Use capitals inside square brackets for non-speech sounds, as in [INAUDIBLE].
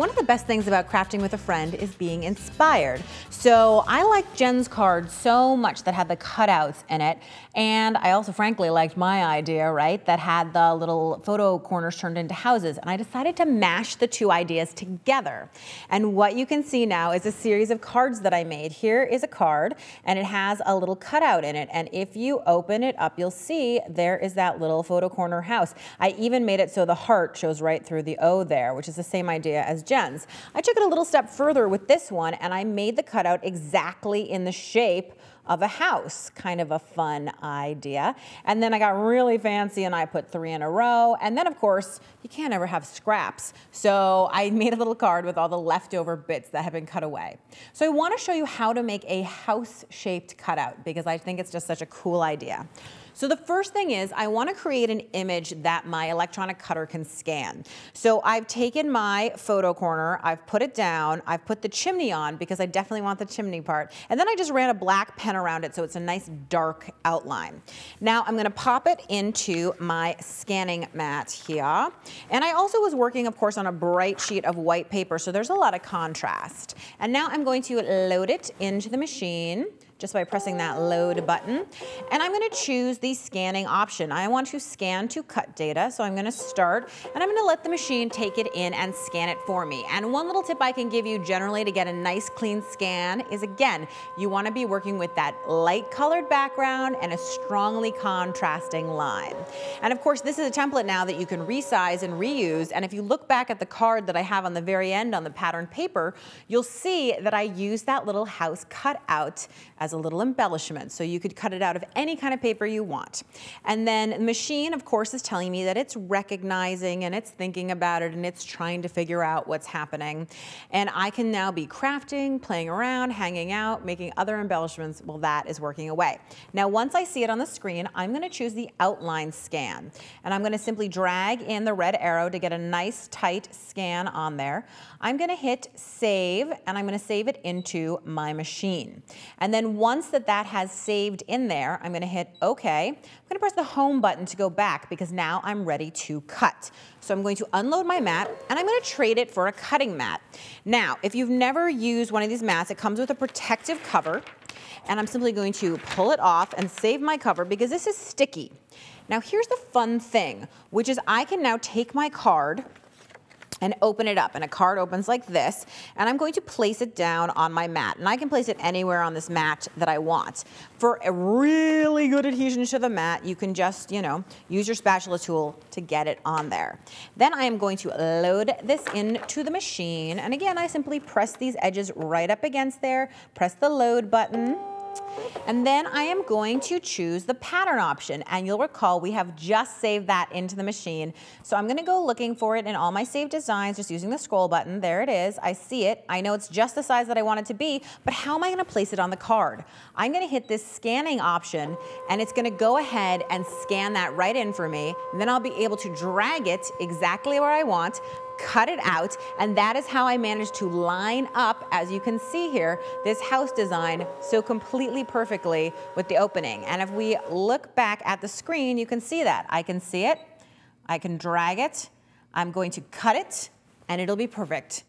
One of the best things about crafting with a friend is being inspired. So I liked Jen's card so much that had the cutouts in it. And I also frankly liked my idea, right, that had the little photo corners turned into houses. And I decided to mash the two ideas together. And what you can see now is a series of cards that I made. Here is a card and it has a little cutout in it. And if you open it up, you'll see there is that little photo corner house. I even made it so the heart shows right through the O there, which is the same idea as Jen's. I took it a little step further with this one and I made the cutout exactly in the shape of a house, kind of a fun idea. And then I got really fancy and I put three in a row. And then of course, you can't ever have scraps. So I [LAUGHS] made a little card with all the leftover bits that have been cut away. So I wanna show you how to make a house-shaped cutout because I think it's just such a cool idea. So the first thing is I want to create an image that my electronic cutter can scan. So I've taken my photo corner, I've put it down, I've put the chimney on because I definitely want the chimney part, and then I just ran a black pen around it so it's a nice dark outline. Now I'm going to pop it into my scanning mat here. And I also was working, of course, on a bright sheet of white paper, so there's a lot of contrast. And now I'm going to load it into the machine just by pressing that load button. And I'm gonna choose the scanning option. I want to scan to cut data, so I'm gonna start, and I'm gonna let the machine take it in and scan it for me. And one little tip I can give you generally to get a nice clean scan is again, you wanna be working with that light colored background and a strongly contrasting line. And of course, this is a template now that you can resize and reuse. And if you look back at the card that I have on the very end on the pattern paper, you'll see that I use that little house cut out as as a little embellishment. So you could cut it out of any kind of paper you want. And then the machine, of course, is telling me that it's recognizing and it's thinking about it and it's trying to figure out what's happening. And I can now be crafting, playing around, hanging out, making other embellishments while that is working away. Now, once I see it on the screen, I'm gonna choose the outline scan. And I'm gonna simply drag in the red arrow to get a nice tight scan on there. I'm gonna hit save and I'm gonna save it into my machine. And then once that that has saved in there, I'm gonna hit okay. I'm gonna press the home button to go back because now I'm ready to cut. So I'm going to unload my mat and I'm gonna trade it for a cutting mat. Now, if you've never used one of these mats, it comes with a protective cover and I'm simply going to pull it off and save my cover because this is sticky. Now here's the fun thing, which is I can now take my card and open it up. And a card opens like this. And I'm going to place it down on my mat. And I can place it anywhere on this mat that I want. For a really good adhesion to the mat, you can just, you know, use your spatula tool to get it on there. Then I am going to load this into the machine. And again, I simply press these edges right up against there, press the load button, and then I am going to choose the pattern option. And you'll recall we have just saved that into the machine. So I'm gonna go looking for it in all my saved designs, just using the scroll button. There it is, I see it. I know it's just the size that I want it to be, but how am I gonna place it on the card? I'm gonna hit this scanning option and it's gonna go ahead and scan that right in for me. And then I'll be able to drag it exactly where I want, cut it out, and that is how I managed to line up, as you can see here, this house design so completely perfectly with the opening. And if we look back at the screen, you can see that. I can see it, I can drag it, I'm going to cut it, and it'll be perfect.